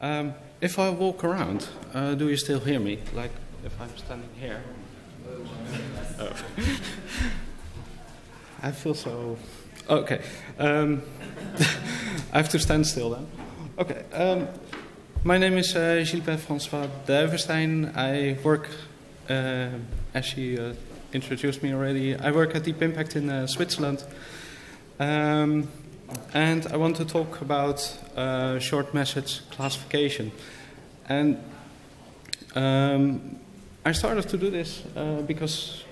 Um, if I walk around, uh, do you still hear me? Like if I'm standing here? Oh. I feel so. Okay. Um, I have to stand still then. Okay. Um, my name is uh, Gilbert François Duivesteijn. I work, uh, as she uh, introduced me already, I work at Deep Impact in uh, Switzerland. Um, and I want to talk about uh, short message classification. And um, I started to do this uh, because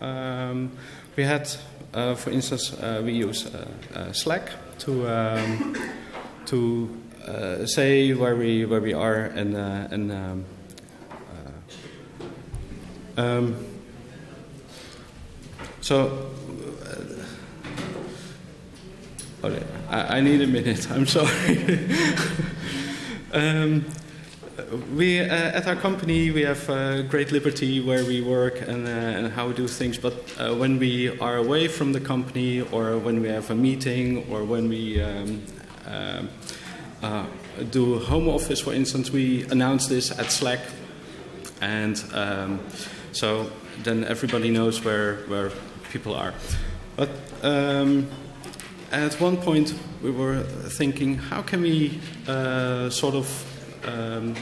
um, we had, uh, for instance, uh, we use uh, uh, Slack to um, to say where we where we are and and. Um, um, so Okay, I, I, need a minute. I'm sorry. um, we uh, at our company we have uh, great liberty where we work and, uh, and how we do things. But uh, when we are away from the company, or when we have a meeting, or when we um, uh, uh, do home office, for instance, we announce this at Slack, and um, so then everybody knows where where people are. But um, at one point we were thinking, how can we uh, sort of um,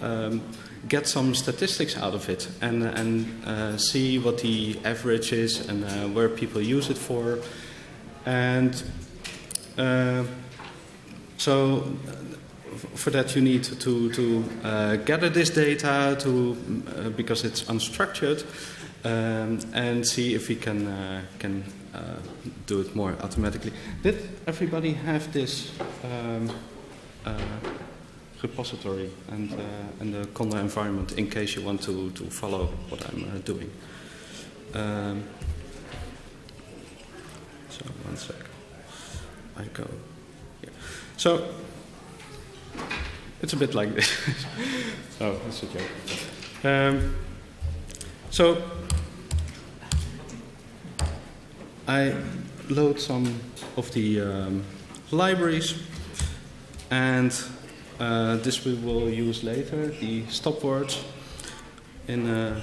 um, get some statistics out of it and, and uh, see what the average is and uh, where people use it for. And uh, so for that you need to, to uh, gather this data to, uh, because it's unstructured um, and see if we can, can uh, do it more automatically. Did everybody have this um, uh, repository and, uh, and the Conda environment in case you want to, to follow what I'm doing? Um, so one sec. I go. So it's a bit like this. oh, that's a joke. Um, so I load some of the um, libraries, and uh, this we will use later, the stop words. In, uh,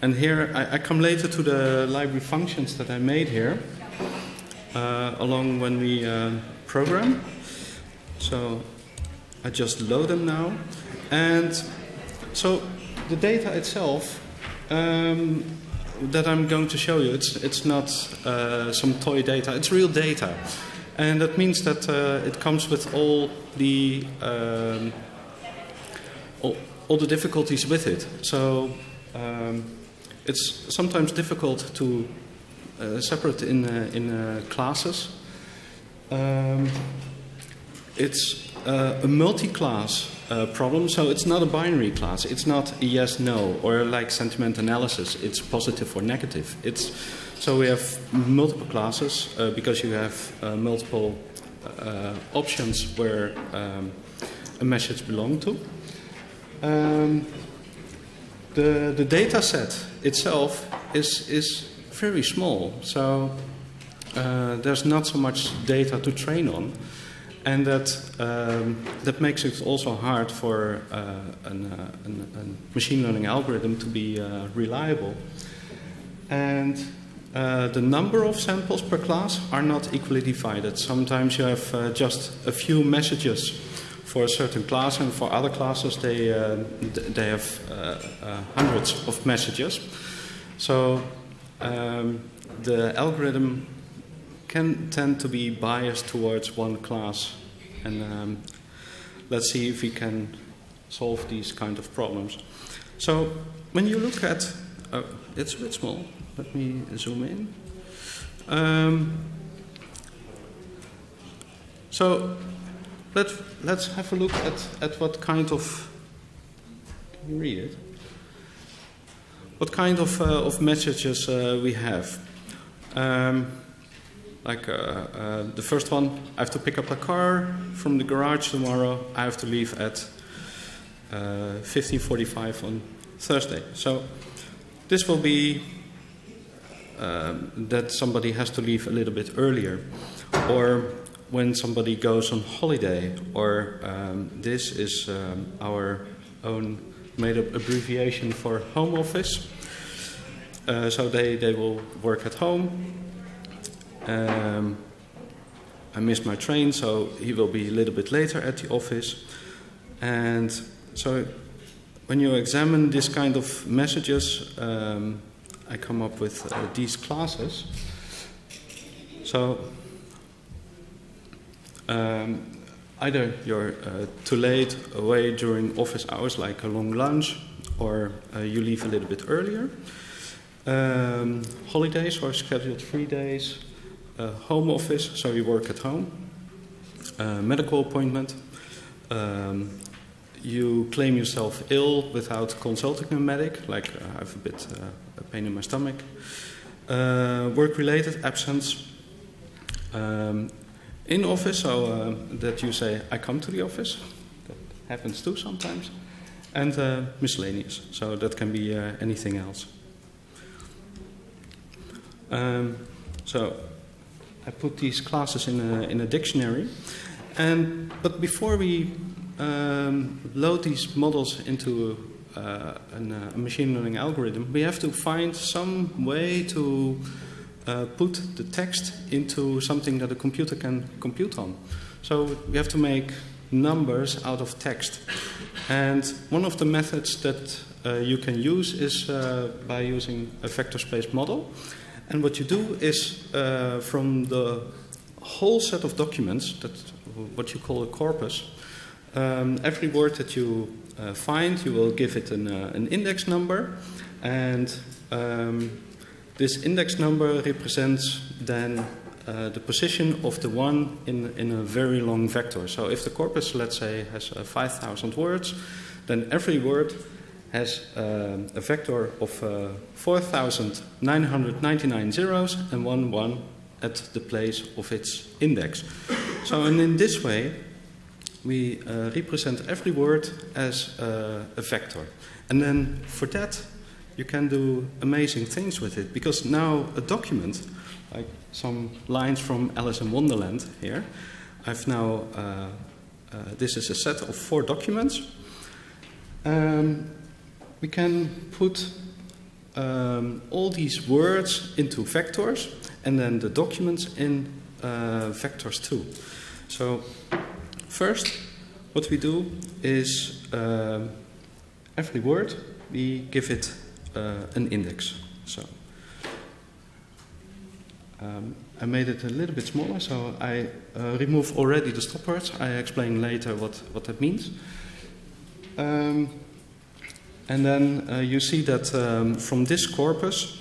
and here I, I, come later to the library functions that I made here, uh, along when we uh, program. So I just load them now. And so the data itself um, that I'm going to show you, it's, it's not uh, some toy data, it's real data. And that means that uh, it comes with all the, um, all, all, the difficulties with it. So um, it's sometimes difficult to uh, separate in, uh, in uh, classes. Um, it's uh, a multi-class uh, problem. So it's not a binary class. It's not a yes, no, or like sentiment analysis. It's positive or negative. It's so we have multiple classes uh, because you have uh, multiple uh, options where um, a message belongs to. Um, the the data set itself is is very small. So uh, there's not so much data to train on and that um, that makes it also hard for uh, an, uh, an, a machine learning algorithm to be uh, reliable. And uh, the number of samples per class are not equally divided. Sometimes you have uh, just a few messages for a certain class, and for other classes they uh, they have hundreds of messages. So um, the algorithm can tend to be biased towards one class. And um, let's see if we can solve these kind of problems. So when you look at, uh, it's a bit small. Let me zoom in. Um, so let's let's have a look at, at what kind of can you read it? What kind of uh, of messages uh, we have? Um, like uh, uh, the first one, I have to pick up a car from the garage tomorrow. I have to leave at 15:45 uh, on Thursday. So this will be um, that somebody has to leave a little bit earlier, or when somebody goes on holiday, or um, this is um, our own made up abbreviation for home office. Uh, so they, they will work at home. Um, I missed my train, so he will be a little bit later at the office. And so when you examine this kind of messages, um, I come up with uh, these classes. So um, either you're uh, too late away during office hours, like a long lunch, or uh, you leave a little bit earlier. Um, holidays or scheduled free days, uh, home office, so you work at home, uh, medical appointment, um, you claim yourself ill without consulting a medic, like uh, I have a bit uh, a pain in my stomach, uh, work-related absence, um, in office, so uh, that you say I come to the office, that happens too sometimes, and miscellaneous, so that can be anything else. Um, so I put these classes in a, in a dictionary, and but before we um, load these models into uh, an, uh, a machine learning algorithm, we have to find some way to uh, put the text into something that a computer can compute on. So we have to make numbers out of text. And one of the methods that uh, you can use is uh, by using a vector space model. And what you do is uh, from the whole set of documents, that what you call a corpus, um, every word that you uh, find, you will give it an, uh, an index number, and um, this index number represents then uh, the position of the one in, in a very long vector. So if the corpus, let's say, has uh, 5,000 words, then every word has uh, a vector of uh, 4,999 zeros and one one at the place of its index. So, and in this way, we uh, represent every word as uh, a vector. And then for that, you can do amazing things with it because now a document, like some lines from Alice in Wonderland here, I've now, uh, uh, this is a set of four documents. Um, we can put um, all these words into vectors and then the documents in uh, vectors too. So First, what we do is uh, every word we give it uh, an index. So um, I made it a little bit smaller, so I uh, remove already the stop words. I explain later what, what that means. Um, and then uh, you see that um, from this corpus,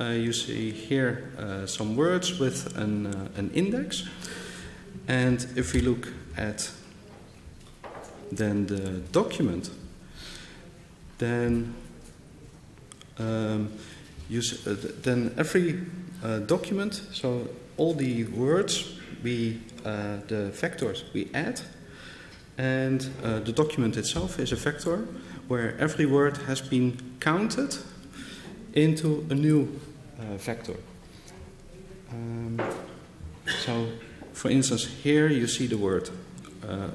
uh, you see here uh, some words with an, an index. And if we look at then the document, then um, use, uh, then every uh, document, so all the words, we uh, the vectors we add, and uh, the document itself is a vector where every word has been counted into a new uh, vector. Um, so for instance, here you see the word, uh,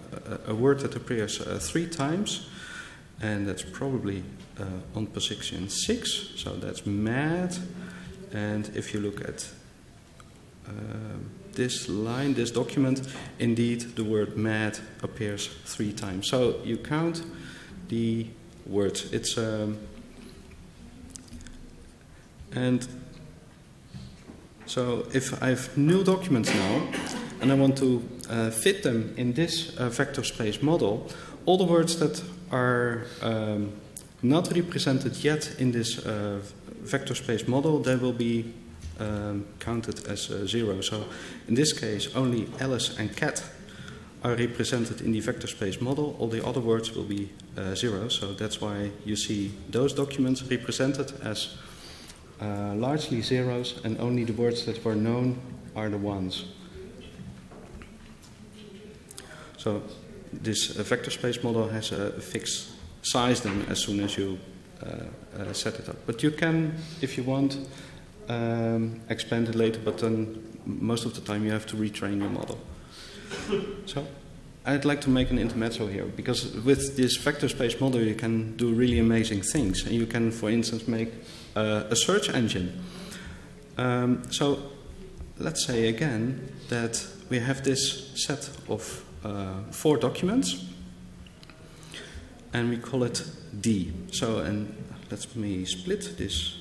a, a, word that appears uh, three times, and that's probably uh, on position six, so that's mad. And if you look at um, this line, this document, indeed the word mad appears three times. So you count the words. It's um, and so if I have new documents now, and I want to uh, fit them in this uh, vector space model, all the words that are um, not represented yet in this uh, vector space model, they will be um, counted as uh, zero. So in this case, only Alice and cat are represented in the vector space model. All the other words will be uh, zero. So that's why you see those documents represented as uh, largely zeros, and only the words that were known are the ones. So this vector space model has a fixed size then as soon as you uh, uh, set it up. But you can, if you want, um, expand it later, but then most of the time you have to retrain your model. So I'd like to make an intermezzo here because with this vector space model you can do really amazing things. And you can, for instance, make uh, a search engine. Um, so let's say again that we have this set of uh, four documents and we call it D. So, and let me split this.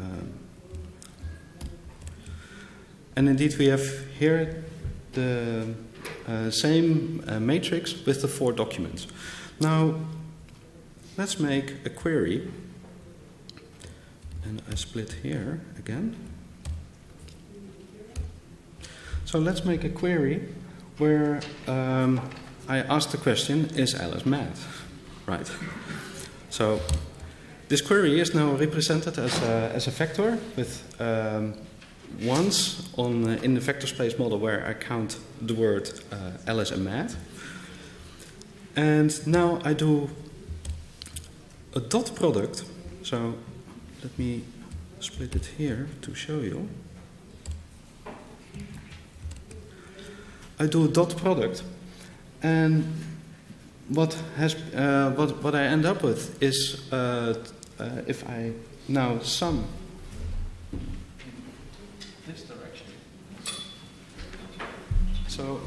Um, and indeed, we have here the uh, same uh, matrix with the four documents. Now, let's make a query. And I split here again. So let's make a query where um, I ask the question, is Alice mad? Right. So this query is now represented as a, as a vector with um, once on uh, in the vector space model where I count the word uh, Alice and mad. And now I do a dot product. So let me split it here to show you. I do a dot product, and what has uh, what what I end up with is uh, uh, if I now sum in this direction. So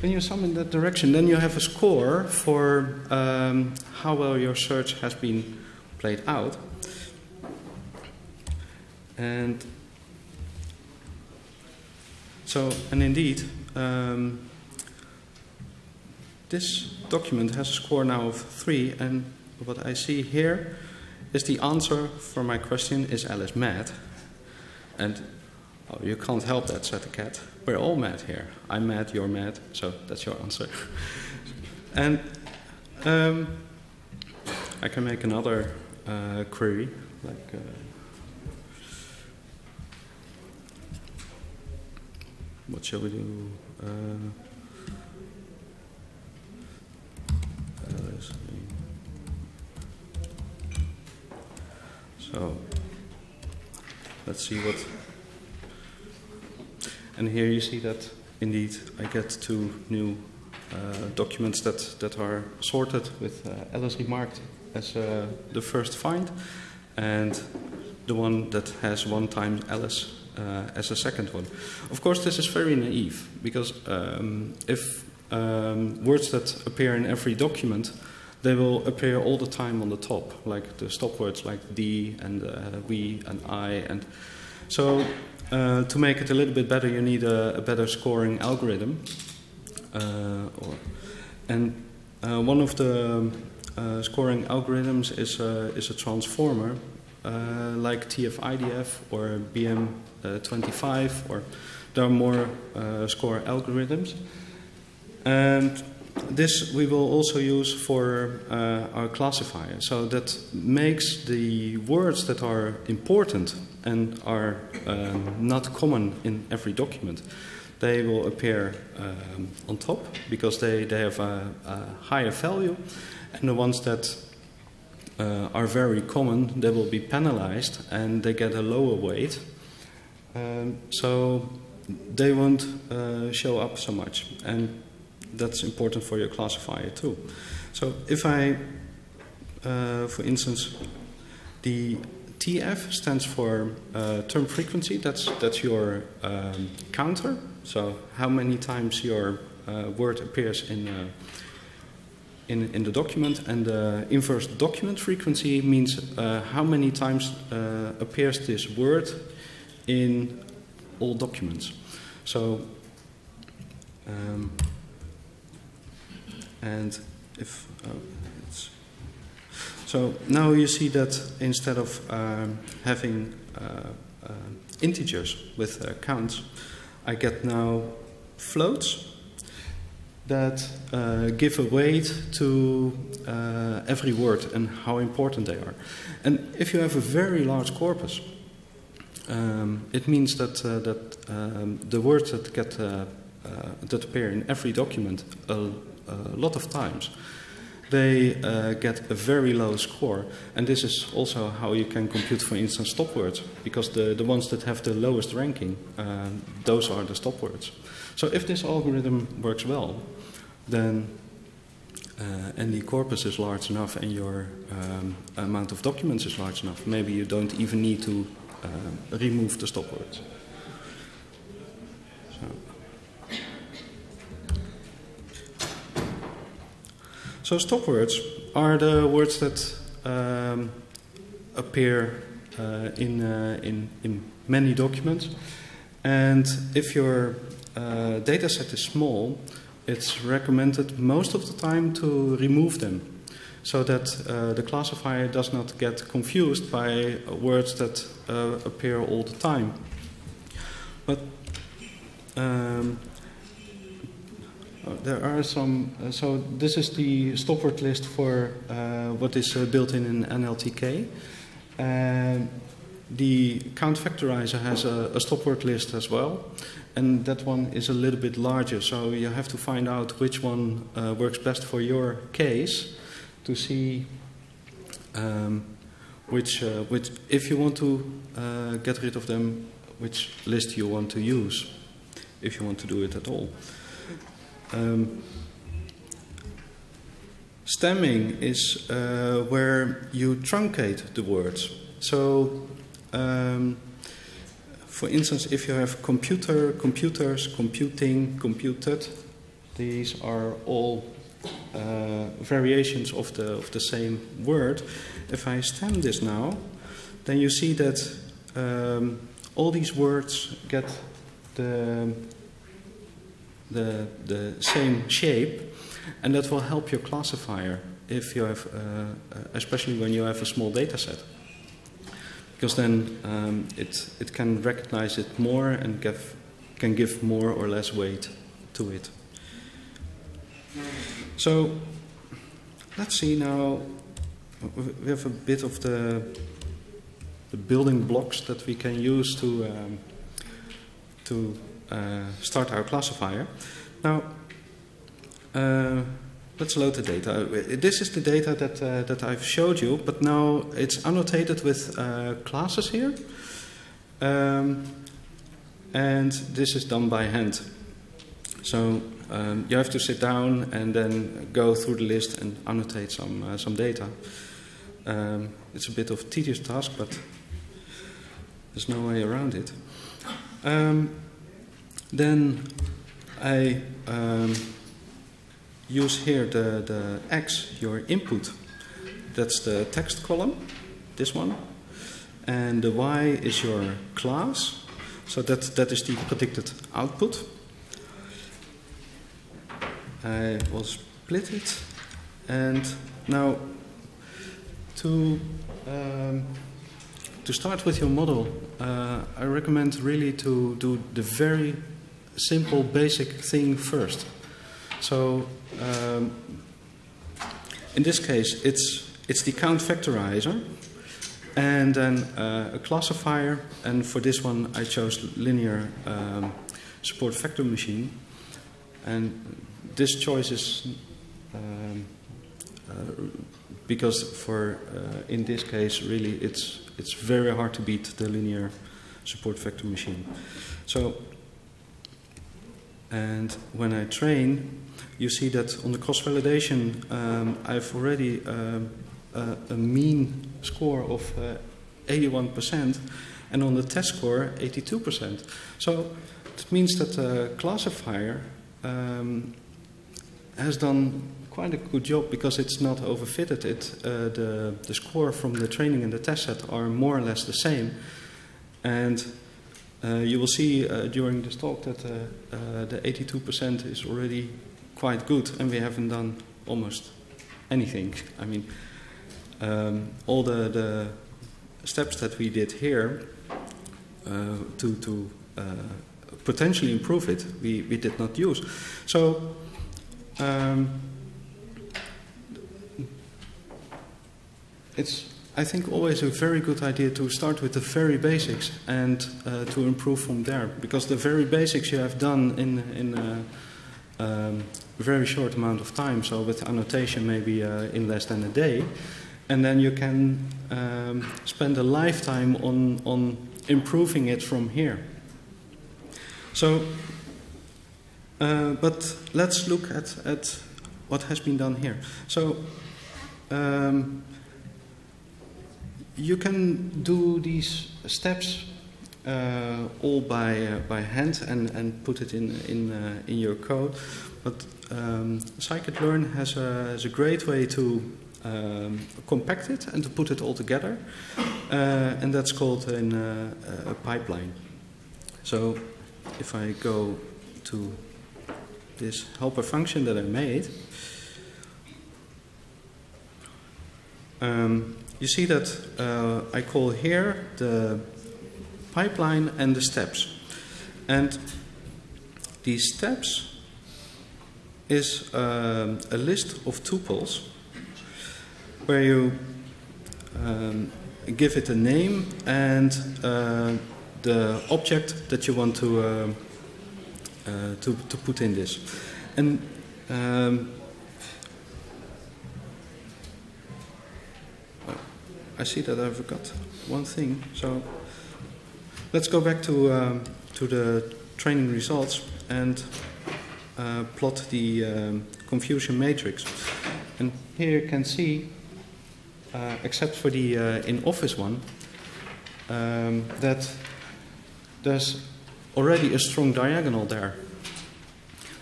when you sum in that direction, then you have a score for um, how well your search has been played out. And so, and indeed, um, this document has a score now of 3, and what I see here is the answer for my question is Alice mad? And oh, you can't help that, said the cat. We're all mad here. I'm mad, you're mad, so that's your answer. and um, I can make another uh, query, like. Uh, what shall we do? Uh, so let's see what. And here you see that indeed I get two new uh, documents that, that are sorted with uh, Alice remarked as uh, the first find, and the one that has one time Alice uh, as a second one. Of course, this is very naive because um, if um, words that appear in every document, they will appear all the time on the top, like the stop words like D and uh, we and I. And so, uh, to make it a little bit better, you need a, a better scoring algorithm. Uh, or, and uh, one of the uh, scoring algorithms is a, is a transformer, like TF-IDF or BM uh, 25, or there are more uh, score algorithms. And this we will also use for uh, our classifier. So that makes the words that are important and are um, not common in every document, they will appear um, on top because they, they have a, a, higher value. And the ones that uh, are very common, they will be penalized and they get a lower weight. Um, so they won't uh, show up so much, and that's important for your classifier too. So if I, uh, for instance, the TF stands for uh, term frequency. That's that's your um, counter. So how many times your uh, word appears in. Uh, in, in the document, and the inverse document frequency means uh, how many times appears this word in all documents. So, um, and if oh, so now you see that instead of um, having uh, uh, integers with uh, counts, I get now floats that uh, give a weight to uh, every word and how important they are. And if you have a very large corpus, um, it means that, uh, that um, the words that get uh, uh, that appear in every document a, lot of times, they uh, get a very low score. And this is also how you can compute, for instance, stop words, because the, the ones that have the lowest ranking, uh, those are the stop words. So if this algorithm works well, then uh, and the corpus is large enough and your um, amount of documents is large enough, maybe you don't even need to uh, remove the stop words. So stop words are the words that um, appear uh, in, uh, in, in many documents. And if your uh, data set is small, it's recommended most of the time to remove them so that uh, the classifier does not get confused by words that uh, appear all the time. But um, there are some, uh, so this is the stop word list for uh, what is uh, built in in NLTK. the count vectorizer has a, a stop word list as well and that one is a little bit larger. So you have to find out which one uh, works best for your case to see um, which, uh, which, if you want to uh, get rid of them, which list you want to use, if you want to do it at all. Um, stemming is uh, where you truncate the words. So um, for instance, if you have computer, computers, computing, computed, these are all uh, variations of the, of the same word. If I stem this now, then you see that um, all these words get the, the, the same shape, and that will help your classifier if you have, uh, especially when you have a small data set because then um, it, it can recognize it more and give, can give more or less weight to it. So let's see now, we have a bit of the, the building blocks that we can use to, um, to uh, start our classifier. Now, uh, Let's load the data. This is the data that, uh, that I've showed you, but now it's annotated with uh, classes here. Um, and this is done by hand. So um, you have to sit down and then go through the list and annotate some, uh, some data. Um, it's a bit of a tedious task, but there's no way around it. Then I um, use here the, the X, your input. That's the text column, this one. And the Y is your class. So that, that is the predicted output. I will split it. And now to, um, to start with your model, uh, I recommend really to do the very simple basic thing first. So um, in this case, it's, it's the count vectorizer and then uh, a classifier. And for this one, I chose linear um, support vector machine. And this choice is um, uh, because for uh, in this case, really, it's it's very hard to beat the linear support vector machine. So, and when I train, you see that on the cross validation, um, I've already um, uh, a mean score of uh, 81%, and on the test score, 82%. So it means that the classifier um, has done quite a good job because it's not overfitted. It, uh, the, the score from the training and the test set are more or less the same. And you will see uh, during this talk that uh, uh the 82% is already quite good, and we haven't done almost anything. I mean, um, all the, the steps that we did here uh, to, to uh, potentially improve it, we, we did not use. So, um, it's, I think, always a very good idea to start with the very basics and uh, to improve from there. Because the very basics you have done in, in uh, um, a very short amount of time, so with annotation maybe uh, in less than a day, and then you can um, spend a lifetime on, on improving it from here. So, uh, but let's look at, at what has been done here. So, um, you can do these steps uh, all by uh, by hand and, and put it in in uh, in your code. But um, scikit-learn has a has a great way to um, compact it and to put it all together, uh, and that's called in, uh, a pipeline. So if I go to this helper function that I made. Um, you see that uh, I call here the pipeline and the steps. And these steps is um, a list of tuples where you um, give it a name and uh, the object that you want to, uh, uh, to, to put in this. And um, I see that I forgot one thing. So let's go back to, um, to the training results and uh, plot the um, confusion matrix. And here you can see, uh, except for the uh, in office one, um, that there's already a strong diagonal there.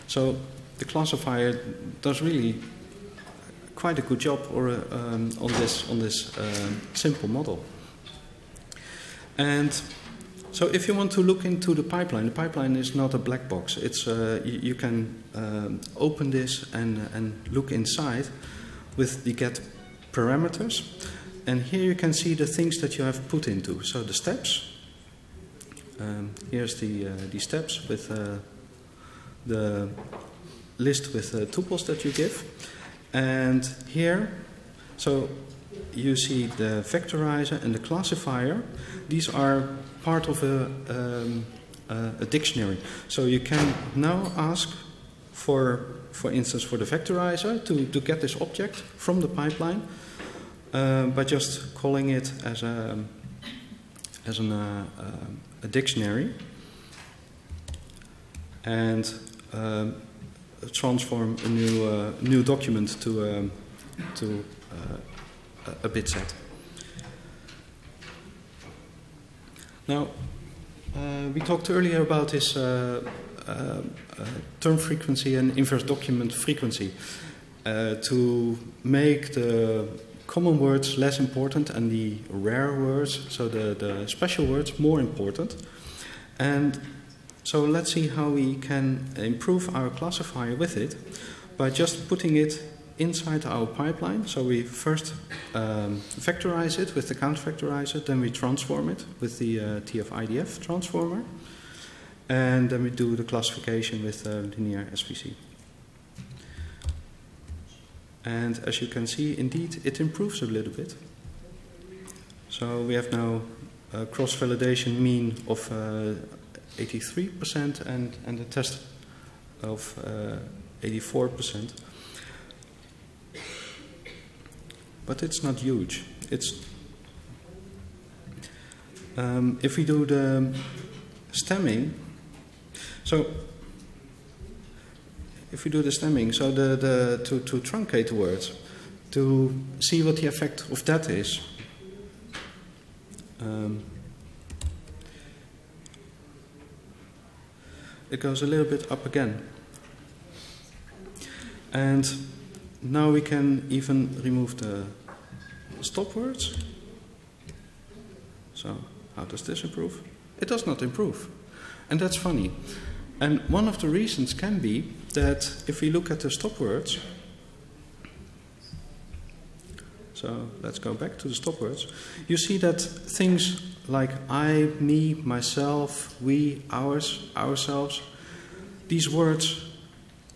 So the classifier does really quite a good job or, um, on this, on this um, simple model. And so if you want to look into the pipeline, the pipeline is not a black box. It's, uh, you, you, can um, open this and, and look inside with the get parameters. And here you can see the things that you have put into. So the steps. Um, here's the, uh, the steps with uh, the list with the tuples that you give. And here, so you see the vectorizer and the classifier. These are part of a, um, a, dictionary. So you can now ask for, for instance, for the vectorizer to, to get this object from the pipeline uh, by just calling it as a, as an, uh, uh, a dictionary and um, transform a new, uh, new document to, um, to uh, a bit set. Now, uh, we talked earlier about this uh, uh, term frequency and inverse document frequency to make the common words less important and the rare words, so the, the special words, more important. And so let's see how we can improve our classifier with it by just putting it inside our pipeline. So we first um, vectorize it with the count vectorizer, then we transform it with the uh, TF-IDF transformer, and then we do the classification with uh, linear SVC. And as you can see, indeed, it improves a little bit. So we have now a cross-validation mean of uh, 83% and, and a test of 84%. Uh, but it's not huge. It's um, if we do the stemming, so if we do the stemming, so the, the to, to truncate the words, to see what the effect of that is. Um, it goes a little bit up again. And now we can even remove the stop words. So, how does this improve? It does not improve. And that's funny. And one of the reasons can be that if we look at the stop words, so let's go back to the stop words, you see that things like I, me, myself, we, ours, ourselves, these words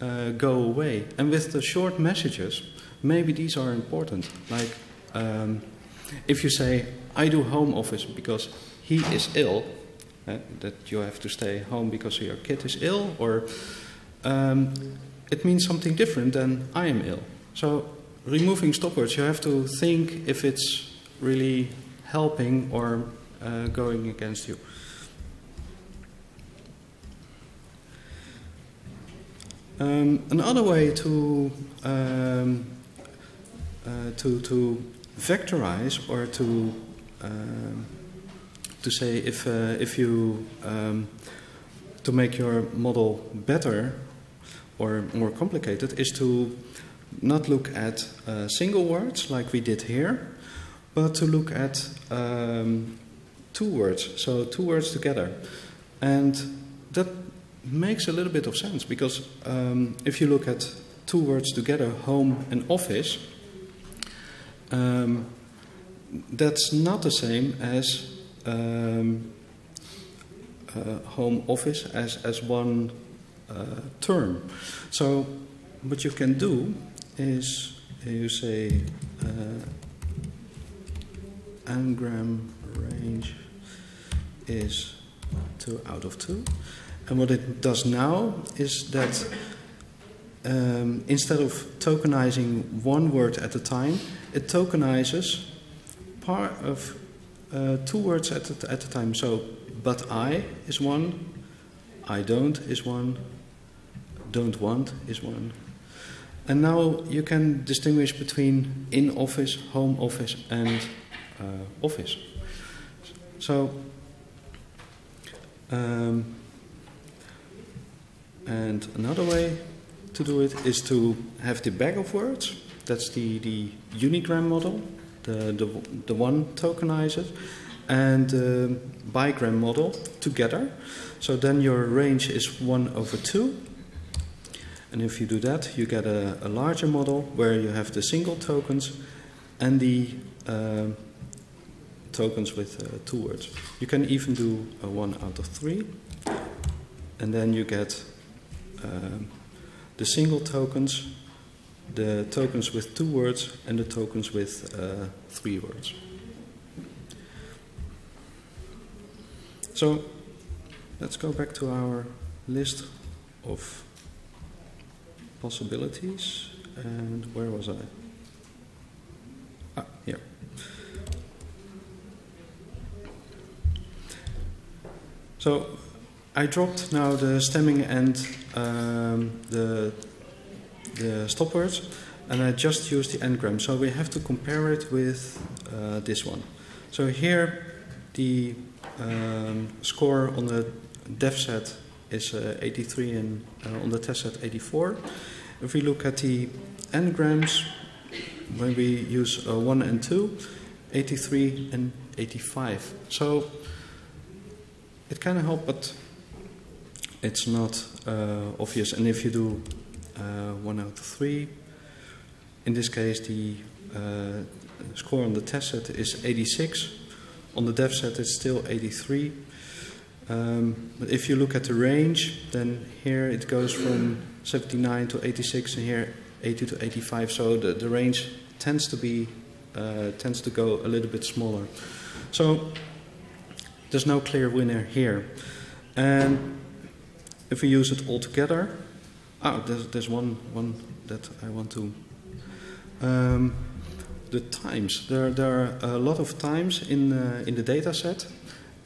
uh, go away. And with the short messages, maybe these are important. Like um, if you say, I do home office because he is ill, uh, that you have to stay home because your kid is ill, or um, it means something different than I am ill. So removing stopwords, you have to think if it's really helping or uh, going against you. Um, another way to um, uh, to to vectorize or to um, to say if uh, if you um, to make your model better or more complicated is to not look at uh, single words like we did here, but to look at um, two words, so two words together. And that makes a little bit of sense because um, if you look at two words together, home and office, um, that's not the same as um, uh, home office as, as one uh, term. So, what you can do is you say uh, range is 2 out of 2. And what it does now is that um, instead of tokenizing one word at a time, it tokenizes part of uh, two words at a, at a time. So, but I is one, I don't is one, don't want is one. And now you can distinguish between in office, home office, and uh, office. So, um, and another way to do it is to have the bag of words. That's the, the unigram model, the, the, the one tokenizer, and the bigram model together. So then your range is 1 over 2. And if you do that, you get a, a larger model where you have the single tokens and the uh, tokens with uh, two words. You can even do a 1 out of 3. And then you get um, the single tokens, the tokens with two words, and the tokens with uh, three words. So let's go back to our list of possibilities. And where was I? Ah, here. So I dropped now the stemming and um, the, the stop words, and I just used the n-gram. So we have to compare it with uh, this one. So here the um, score on the dev set is uh, 83 and uh, on the test set 84. If we look at the n-grams, when we use uh, 1 and 2, 83 and 85. So it can help, but it's not uh, obvious. And if you do uh, 1 out of 3, in this case the uh, score on the test set is 86. On the dev set it's still 83. Um, but if you look at the range, then here it goes from 79 to 86 and here 80 to 85. So the, the range tends to be uh, tends to go a little bit smaller. So there's no clear winner here. And if we use it all together, oh, there's, there's one, one that I want to. Um, the times. There, there are a lot of times in, uh, in the data set,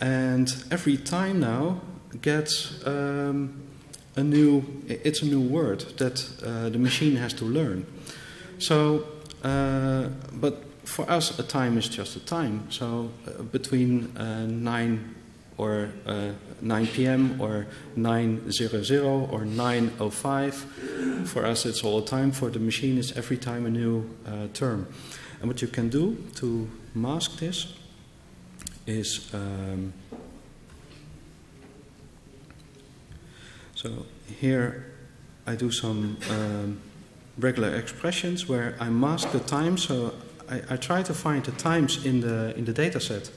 and every time now gets um, a new, it's a new word that uh, the machine has to learn. So, uh, but for us, a time is just a time. So uh, between uh, 9 or uh, 9 p.m. or 900 or 905. For us, it's all the time. For the machine, it's every time a new uh, term. And what you can do to mask this is um, so here I do some um, regular expressions where I mask the time. So I, I try to find the times in the in the data set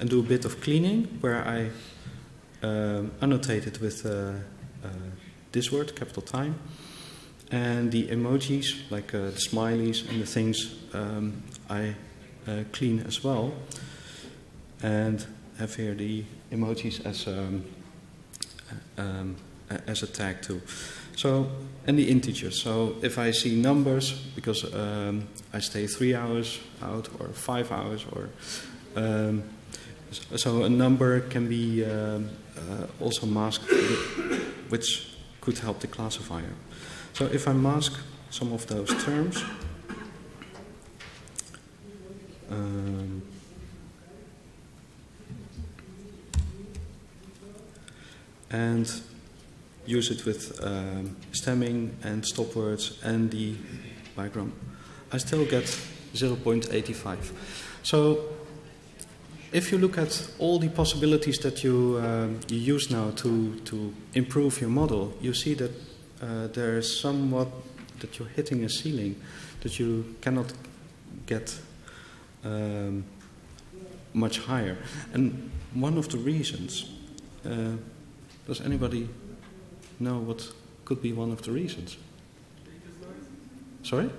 and do a bit of cleaning where I um, annotate it with uh, uh, this word, capital time. And the emojis, like uh, the smileys and the things, um, I uh, clean as well. And have here the emojis as um, um, as a tag too. So, and the integers. So if I see numbers, because um, I stay three hours out or five hours, or um, so a number can be um, uh, also masked, which could help the classifier. So if I mask some of those terms, um, and use it with um, stemming and stop words and the background, I still get 0.85. So if you look at all the possibilities that you, um, you use now to, to improve your model, you see that uh, there is somewhat that you're hitting a ceiling, that you cannot get um, much higher. And one of the reasons, uh, does anybody know what could be one of the reasons? Sorry?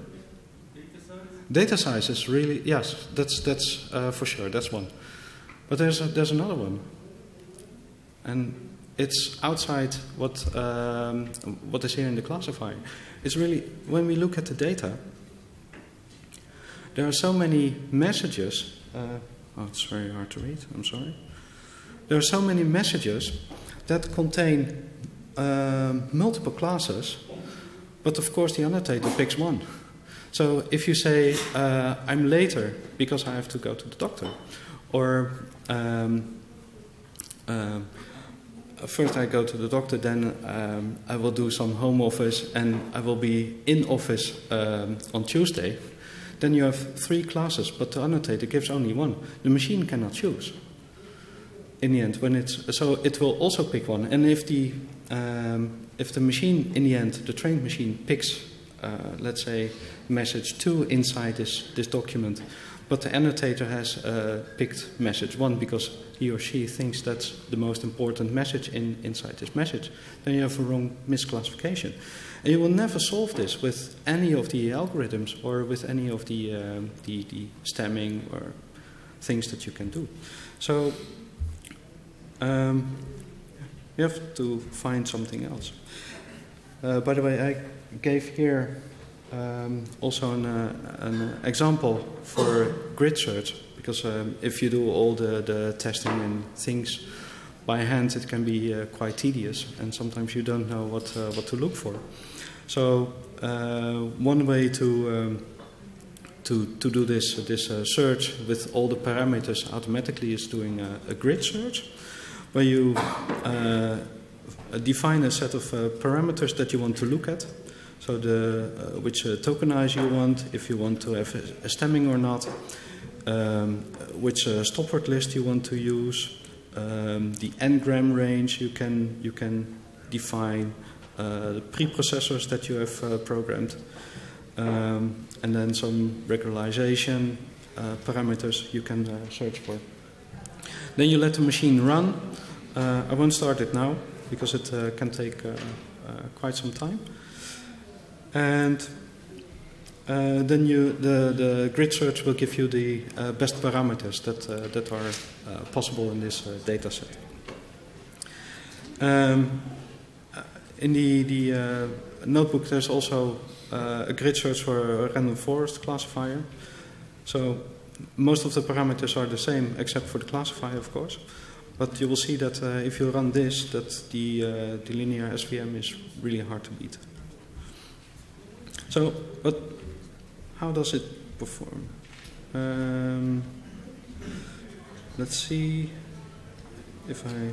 Data size? Is really, yes, that's, that's uh, for sure, that's one. But there's, a, there's another one. And it's outside what, um, what is here in the classifier. It's really, when we look at the data, there are so many messages. Uh, oh, it's very hard to read, I'm sorry. There are so many messages that contain uh, multiple classes, but of course the annotator picks one. So if you say, uh, I'm later because I have to go to the doctor, or um, uh, first I go to the doctor, then um, I will do some home office, and I will be in office um, on Tuesday. Then you have three classes, but the annotator gives only one. The machine cannot choose. In the end, when it's so, it will also pick one. And if the um, if the machine, in the end, the trained machine picks, let's say, message two inside this this document, but the annotator has uh, picked message one because he or she thinks that's the most important message in, inside this message, then you have a wrong misclassification. And you will never solve this with any of the algorithms or with any of the, um, the, the, stemming or things that you can do. So um, you have to find something else. Uh, by the way, I gave here um, also an, uh, an, example for grid search because um, if you do all the, the testing and things by hand, it can be uh, quite tedious, and sometimes you don't know what uh, what to look for. So uh, one way to um, to to do this this uh, search with all the parameters automatically is doing a, a grid search, where you define a set of parameters that you want to look at. So the, uh, which uh, tokenize you want, if you want to have a, stemming or not, um, which uh, stop word list you want to use, um, the n-gram range you can, you can define, uh, the preprocessors that you have uh, programmed, um, and then some regularization uh, parameters you can search for. Then you let the machine run. I won't start it now because it can take quite some time. And uh, then you, the, the grid search will give you the uh, best parameters that, uh, that are uh, possible in this uh, data set. Um, uh, in the, the notebook, there's also a grid search for a random forest classifier. So most of the parameters are the same, except for the classifier, of course. But you will see that if you run this, that the, the linear SVM is really hard to beat. So, but how does it perform? Um, let's see if I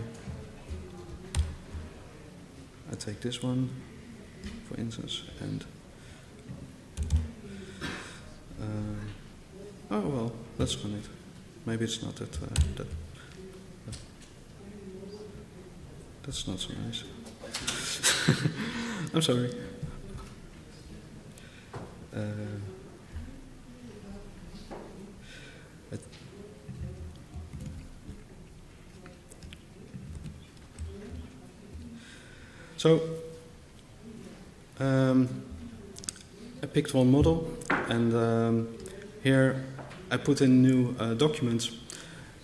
I take this one, for instance, and uh, oh well, let's run it. Maybe it's not that uh, that. Uh, that's not so nice. I'm sorry. Uh, so um, I picked one model and um, here I put in new uh, documents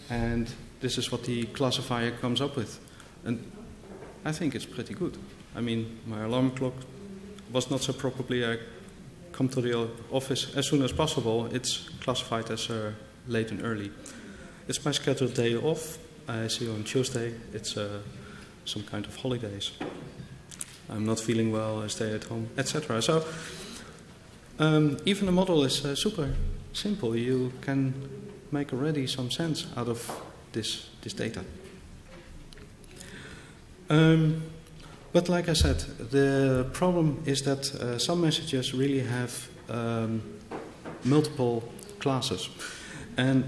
and this is what the classifier comes up with. And I think it's pretty good. I mean, my alarm clock was not so probably I come to the office as soon as possible. It's classified as uh, late and early. It's my scheduled day off. I see on Tuesday it's uh, some kind of holidays. I'm not feeling well, I stay at home, etc. So um, even the model is uh, super simple. You can make already some sense out of this, this data. Um, but like I said, the problem is that uh, some messages really have um, multiple classes. And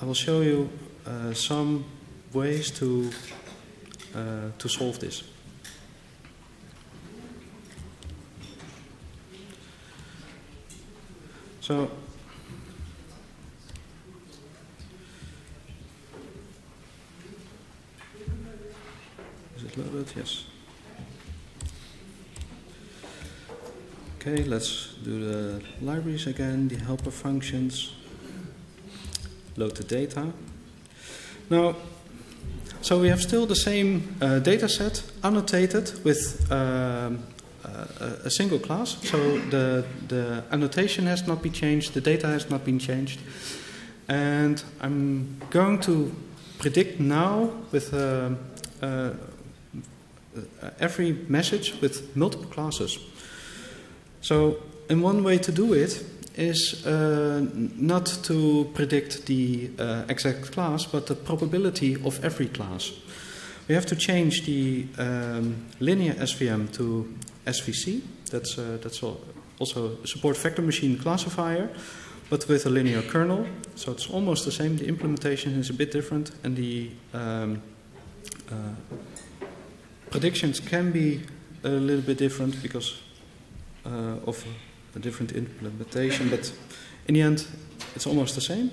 I will show you uh, some ways to, uh, to solve this. So is it loaded? Yes. Okay, let's do the libraries again, the helper functions, load the data. Now, so we have still the same uh, data set annotated with um, a single class. So the, the annotation has not been changed, the data has not been changed. And I'm going to predict now with uh, uh, every message with multiple classes. So, and one way to do it is uh, not to predict the uh, exact class, but the probability of every class. We have to change the um, linear SVM to SVC. That's, uh, that's also support vector machine classifier, but with a linear kernel. So it's almost the same. The implementation is a bit different, and the um, uh, predictions can be a little bit different because uh, of a different implementation. But in the end, it's almost the same.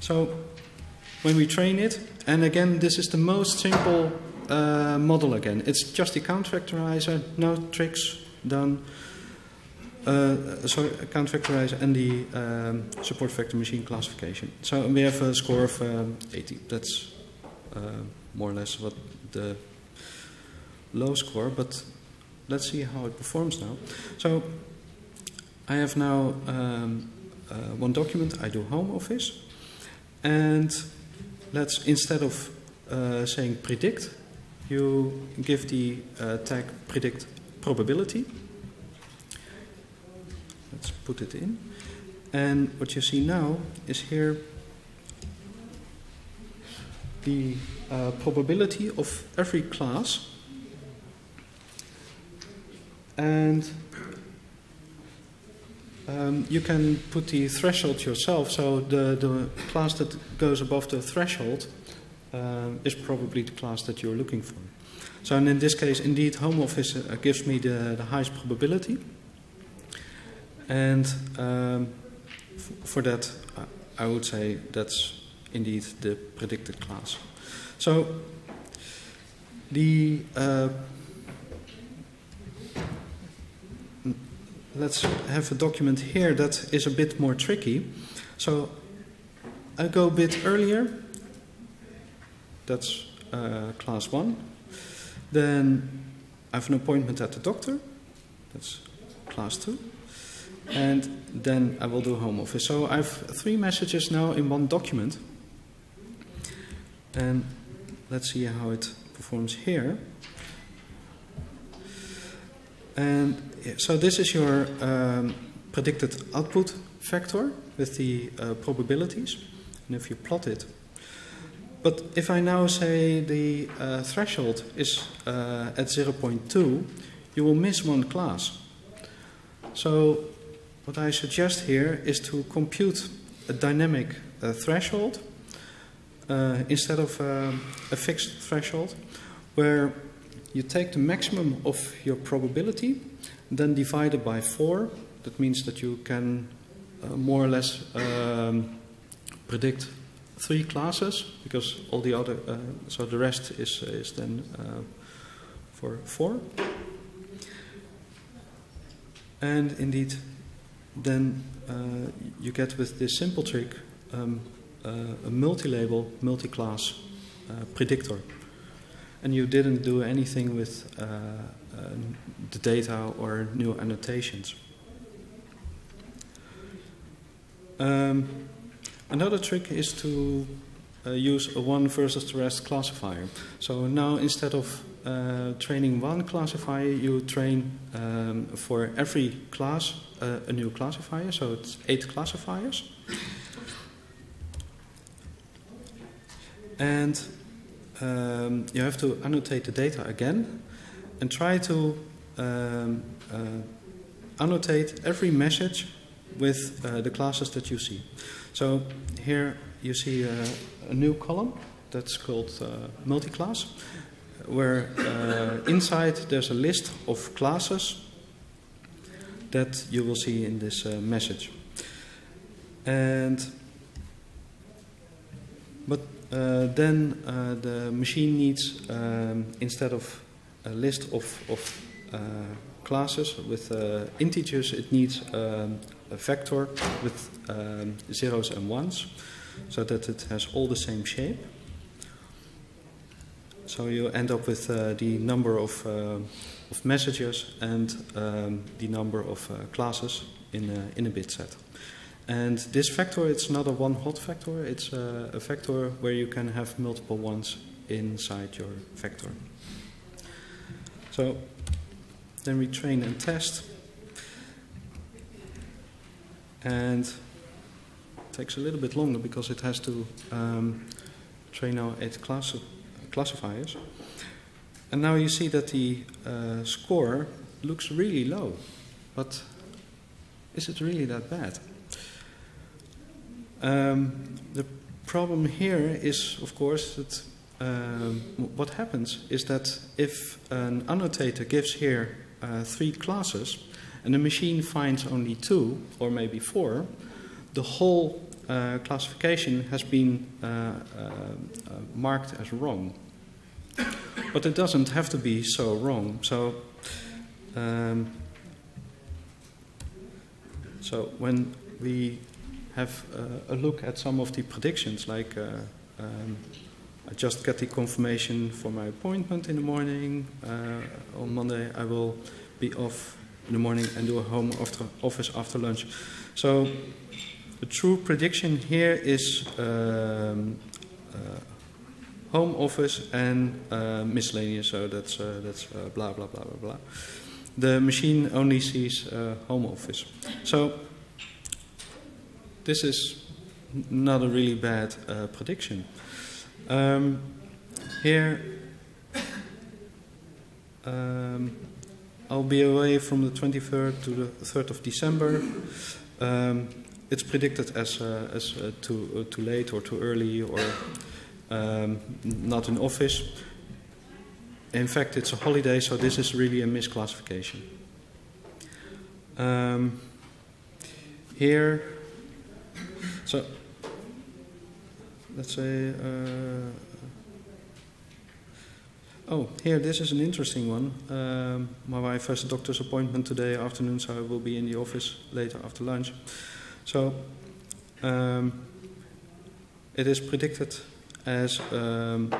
So when we train it, and again, this is the most simple uh, model again. It's just the count vectorizer, no tricks done. Uh, sorry, count vectorizer and the um, support vector machine classification. So we have a score of um, 80. That's uh, more or less what the low score, but let's see how it performs now. So I have now um, uh, one document, I do home office, and let's instead of uh, saying predict, you give the uh, tag predict probability. Let's put it in. And what you see now is here the uh, probability of every class. And um, you can put the threshold yourself. So the, the class that goes above the threshold uh, is probably the class that you're looking for. So in this case, indeed, home office uh, gives me the, the highest probability. And um, for that, I would say that's indeed the predicted class. So the uh, let's have a document here that is a bit more tricky. So I go a bit earlier that's uh, class one. Then I have an appointment at the doctor. That's class two. And then I will do home office. So I have three messages now in one document. And let's see how it performs here. And so this is your um, predicted output vector with the uh, probabilities. And if you plot it but if I now say the uh, threshold is uh, at 0.2, you will miss one class. So what I suggest here is to compute a dynamic uh, threshold uh, instead of uh, a fixed threshold, where you take the maximum of your probability, then divide it by 4. That means that you can uh, more or less um, predict three classes because all the other, uh, so the rest is, is then uh, for four. And indeed, then uh, you get with this simple trick um, uh, a multi-label, multi-class uh, predictor. And you didn't do anything with uh, uh, the data or new annotations. Um, another trick is to uh, use a one versus the rest classifier. So now instead of uh, training one classifier, you train um, for every class uh, a new classifier. So it's eight classifiers. And um, you have to annotate the data again and try to um, uh, annotate every message with uh, the classes that you see. So here you see a, a new column that's called uh, multi-class, where uh, inside there's a list of classes that you will see in this uh, message. And but uh, then uh, the machine needs um, instead of a list of, of uh, classes with uh, integers, it needs um, a vector with um, zeros and ones so that it has all the same shape. So you end up with uh, the number of, uh, of messages and um, the number of uh, classes in a, in a bit set. And this vector, it's not a one hot vector, it's a, a vector where you can have multiple ones inside your vector. So then we train and test. And it takes a little bit longer because it has to um, train our eight class classifiers. And now you see that the uh, score looks really low. But is it really that bad? Um, the problem here is, of course, that um, what happens is that if an annotator gives here uh, three classes and the machine finds only two or maybe four, the whole uh, classification has been uh, uh, uh marked as wrong. But it doesn't have to be so wrong. So, um, so when we have uh, a look at some of the predictions, like um, I just get the confirmation for my appointment in the morning. Uh, on Monday, I will be off in the morning and do a home after office after lunch. So the true prediction here is um, uh, home office and uh, miscellaneous. So that's uh, that's uh, blah blah blah blah blah. The machine only sees uh, home office. So this is not a really bad prediction. Um, here, um, I'll be away from the 23rd to the 3rd of December. Um, it's predicted as, uh, as uh, too, uh, too late or too early or um, not in office. In fact, it's a holiday, so this is really a misclassification. Um, here, so let's say, uh, oh, here, this is an interesting one. Um, my wife has a doctor's appointment today afternoon, so I will be in the office later after lunch. So, um, it is predicted as um,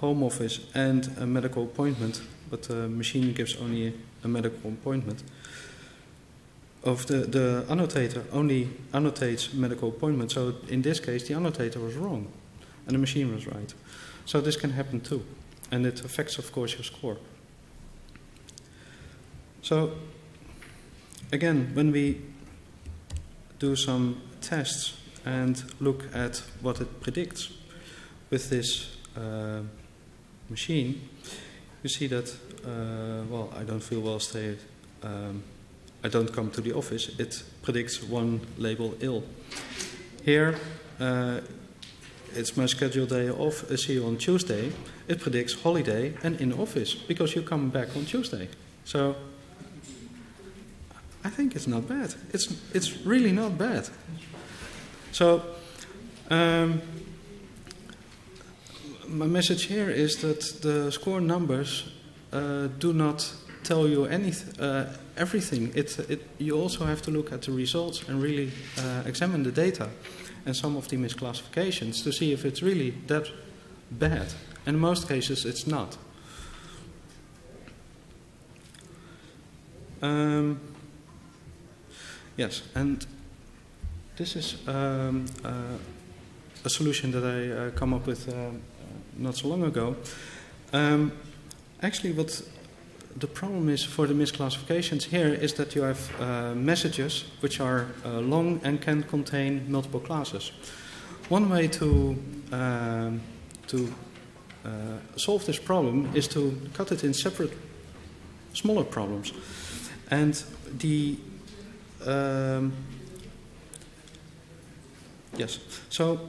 home office and a medical appointment, but the machine gives only a medical appointment of the, the annotator only annotates medical appointments. So in this case, the annotator was wrong and the machine was right. So this can happen too. And it affects, of course, your score. So again, when we do some tests and look at what it predicts with this uh, machine, you see that, uh, well, I don't feel well stay um, I don't come to the office, it predicts one label ill. Here, uh, it's my scheduled day off, I see you on Tuesday. It predicts holiday and in office because you come back on Tuesday. So I think it's not bad. It's, it's really not bad. So um, my message here is that the score numbers uh, do not tell you anything, uh, everything. It, it, you also have to look at the results and really uh, examine the data and some of the misclassifications to see if it's really that bad. And in most cases, it's not. Um, yes, and this is um, uh, a solution that I uh, come up with uh, not so long ago. Um, actually, what the problem is for the misclassifications here is that you have uh, messages which are uh, long and can contain multiple classes. One way to um, to uh, solve this problem is to cut it in separate, smaller problems, and the um, yes. So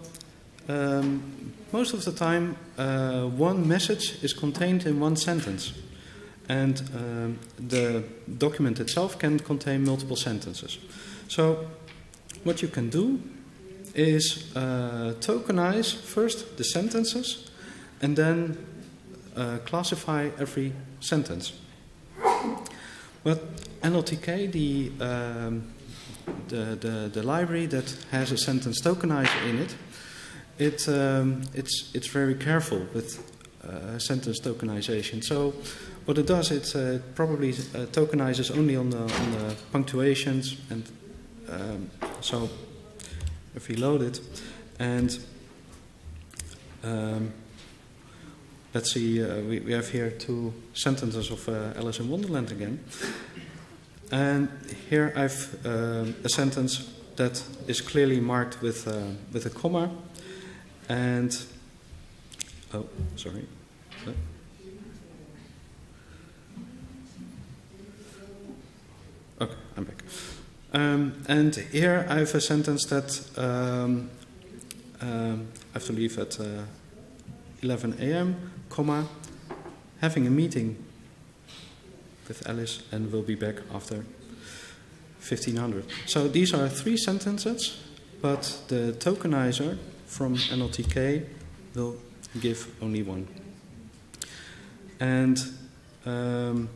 um, most of the time, uh, one message is contained in one sentence. And um, the document itself can contain multiple sentences. So, what you can do is uh, tokenize first the sentences and then uh, classify every sentence. But NLTK, the, um, the, the, the, library that has a sentence tokenizer in it, it um, it's, it's very careful with uh, sentence tokenization. So what it does, it uh, probably uh, tokenizes only on the, on the punctuations, and um, so if we load it, and um, let's see, uh, we, we have here two sentences of uh, Alice in Wonderland again, and here I've um, a sentence that is clearly marked with uh, with a comma, and oh, sorry. Okay, I'm back. Um, and here I have a sentence that um, um, I have to leave at uh, 11 a.m., comma, having a meeting with Alice and will be back after 1500. So these are three sentences, but the tokenizer from NLTK will give only one. And um,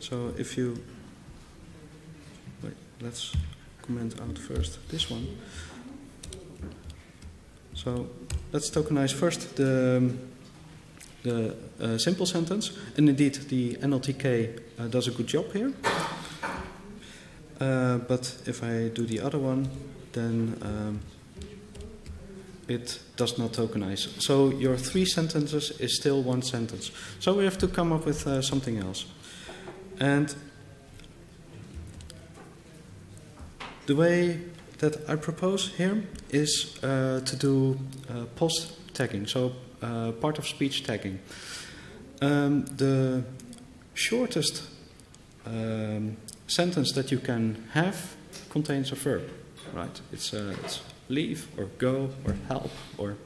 so if you, let's comment out first this one. So let's tokenize first the, the uh, simple sentence. And indeed, the NLTK uh, does a good job here. Uh, but if I do the other one, then um, it does not tokenize. So your three sentences is still one sentence. So we have to come up with uh, something else. And the way that I propose here is uh, to do uh, POS tagging, so uh, part of speech tagging. Um, the shortest um, sentence that you can have contains a verb, right? It's, uh, it's leave or go or help or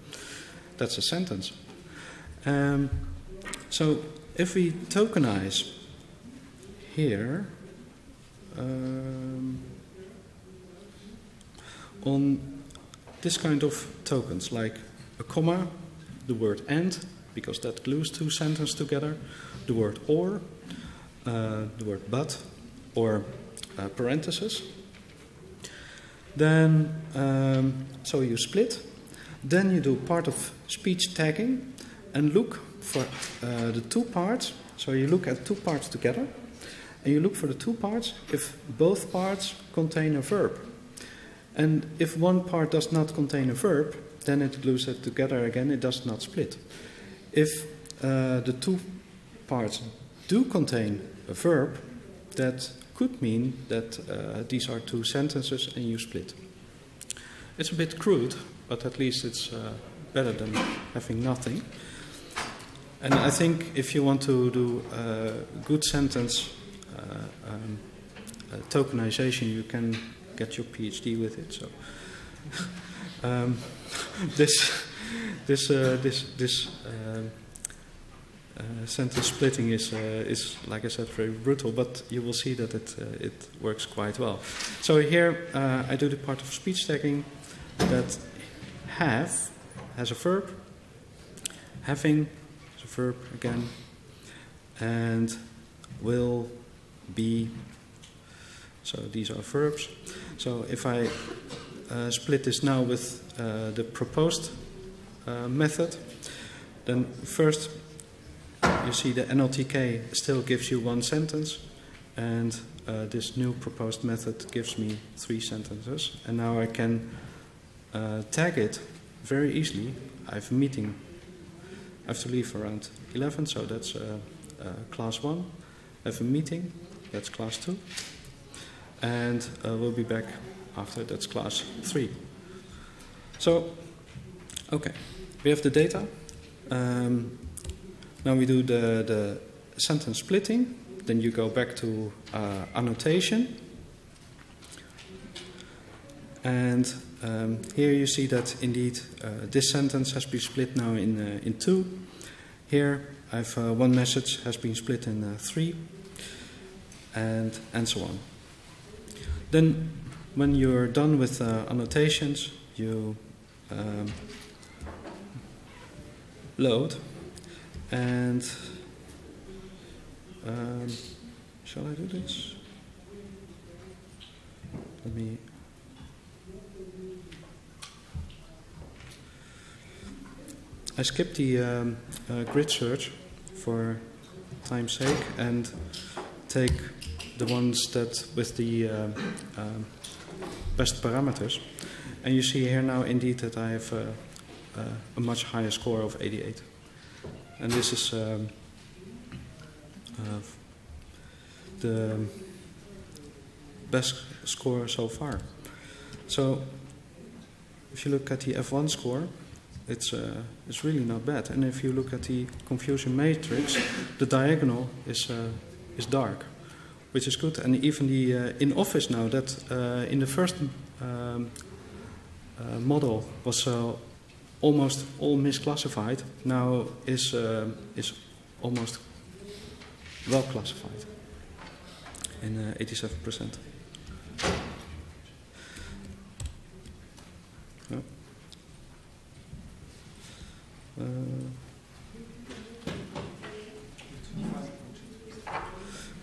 that's a sentence. Um, so if we tokenize here um, on this kind of tokens, like a comma, the word and, because that glues two sentences together, the word or, uh, the word but, or uh, parentheses. Then, um, so you split. Then you do part of speech tagging and look for uh, the two parts. So you look at two parts together and you look for the two parts if both parts contain a verb. And if one part does not contain a verb, then it glues it together again, it does not split. If uh, the two parts do contain a verb, that could mean that uh, these are two sentences and you split. It's a bit crude, but at least it's uh, better than having nothing. And I think if you want to do a good sentence uh, um, tokenization, you can get your PhD with it. So um, this this uh, this this um, uh, sentence splitting is uh, is like I said very brutal, but you will see that it uh, it works quite well. So here I do the part of speech tagging that have has a verb, having is a verb again, and will be. So these are verbs. So if I uh, split this now with uh, the proposed uh, method, then first you see the NLTK still gives you one sentence, and uh, this new proposed method gives me three sentences. And now I can uh, tag it very easily. I have a meeting. I have to leave around 11, so that's uh, class 1. I have a meeting, that's class 2. And uh, we'll be back after, that's class 3. So, okay, we have the data. Um, now we do the, the sentence splitting. Then you go back to uh, annotation. And um, here you see that indeed uh, this sentence has been split now in, uh, in two. Here I have uh, one message has been split in uh, three, and, and so on. Then, when you're done with uh, annotations, you um, load and um, shall I do this? Let me. I skipped the um, uh, grid search for time's sake and take the ones that with the uh, um, best parameters. And you see here now indeed that I have uh, uh, a much higher score of 88. And this is um, the best score so far. So if you look at the F1 score, it's, uh, it's really not bad. And if you look at the confusion matrix, the diagonal is, uh, is dark, which is good. And even the uh, in office now, that uh, in the first um, uh, model was almost all misclassified, now is, is almost well classified in 87%. Uh,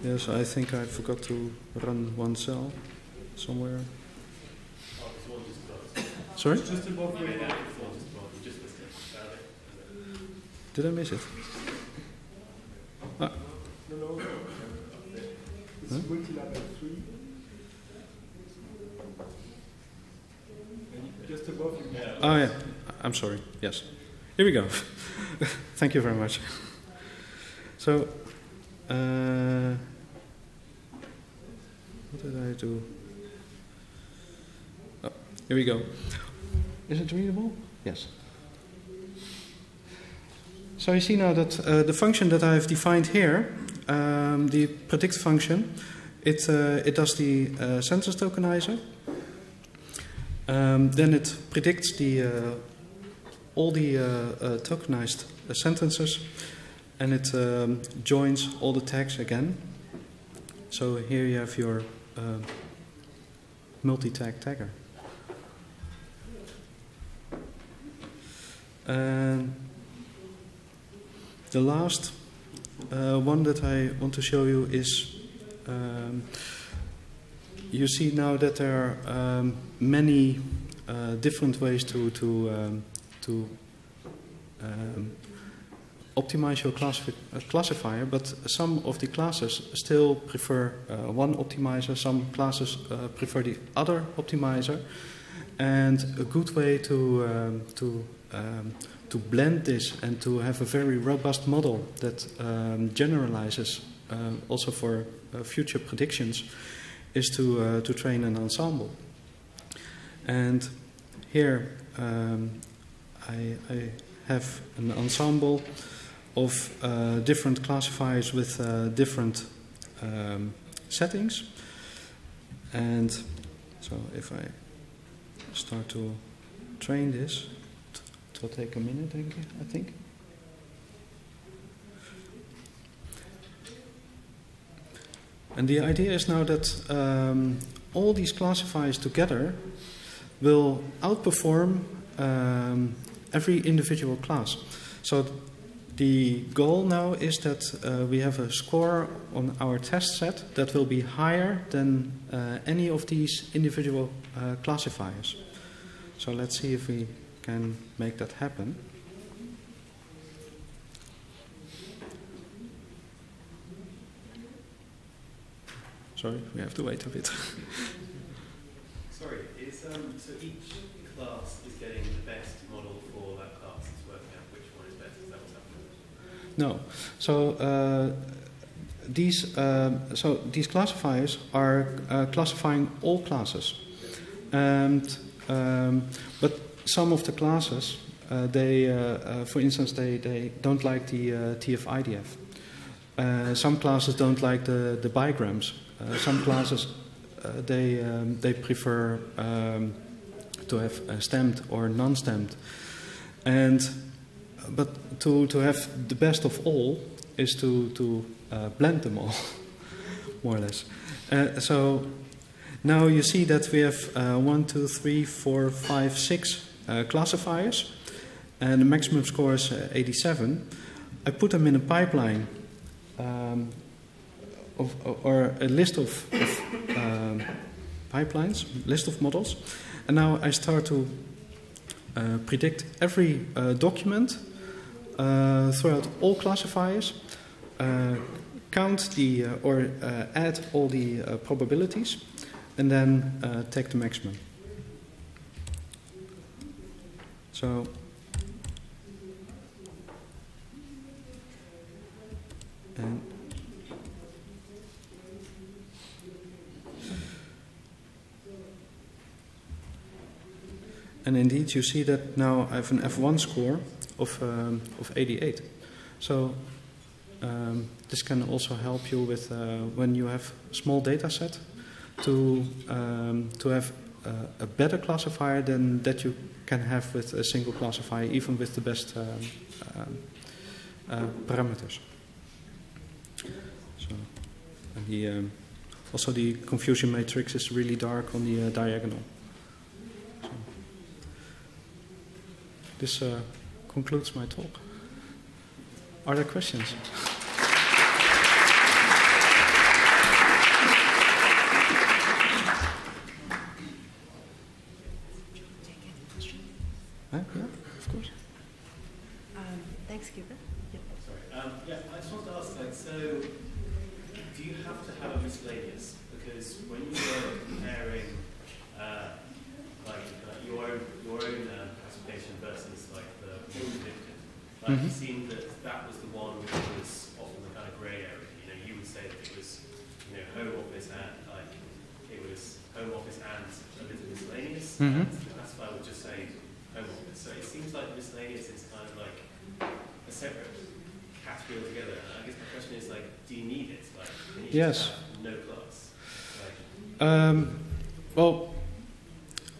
yes, I think I forgot to run one cell somewhere. Sorry? Did I miss it? Ah. No, no. It's huh? multi-level 3. Just above you. Oh, yeah. I'm sorry. Yes. Here we go. Thank you very much. So, uh, did I do? Oh, here we go. Is it readable? Yes. So you see now that uh, the function that I've defined here, um, the predict function, it, uh, it does the uh, sentence tokenizer. Um, then it predicts the uh, all the uh, uh, tokenized sentences and it um, joins all the tags again. So here you have your multi-tag tagger. And the last uh, one that I want to show you is um, you see now that there are um, many uh, different ways to, to um, to optimize your classifi uh, classifier, but some of the classes still prefer uh, one optimizer, some classes uh, prefer the other optimizer. And a good way to, um, to, um, to blend this and to have a very robust model that um, generalizes uh, also for uh, future predictions is to, uh, to train an ensemble. And here um, I, I have an ensemble of uh, different classifiers with uh, different um, settings. And so if I start to train this, it will take a minute, I think. And the idea is now that um, all these classifiers together will outperform um, every individual class. So the goal now is that uh, we have a score on our test set that will be higher than uh, any of these individual uh, classifiers. So let's see if we can make that happen. sorry, we have to wait a bit. sorry, um, so each class is getting the best model for that class. It's working out which one is better. Is that what's happening? No. So uh, these um, so these classifiers are uh, classifying all classes, and um, but some of the classes uh, they, uh, uh, for instance, they, they don't like the TF-IDF. some classes don't like the, the bigrams. some classes they um, they prefer um, to have stemmed or non-stemmed, and but to to have the best of all is to to uh, blend them all, more or less. Uh, so now you see that we have uh, one, two, three, four, five, six classifiers and the maximum score is uh, 87. I put them in a pipeline um, of, or a list of, of um, pipelines, list of models, and now I start to uh, predict every uh, document uh, throughout all classifiers, uh, count the uh, or add all the probabilities, and then take the maximum. So And And indeed, you see that now I have an F1 score of, um, of 88. So um, this can also help you with uh, when you have a small data set to, um, to have uh, a better classifier than that you can have with a single classifier, even with the best um, um, uh, parameters. And the, um, also the confusion matrix is really dark on the uh, diagonal. So this uh, concludes my talk. Are there questions? Huh? Yeah, of course. Um, thanks, Cuba. Yep. Sorry. Um, yeah, I just wanted to ask, like, so do you have to have a miscellaneous? Because when you were comparing uh, like uh, your own your own uh, classification versus like the predicted, like mm-hmm. it seemed that that was the one which was often the kind of grey area. You know, you would say that it was you know home office and like it was home office and a bit of miscellaneous, mm-hmm. and the classifier would just say home office. So it seems like miscellaneous is kind of like a separate category altogether. And I guess my question is like, do you need it? Yes. no class? Like, um, well,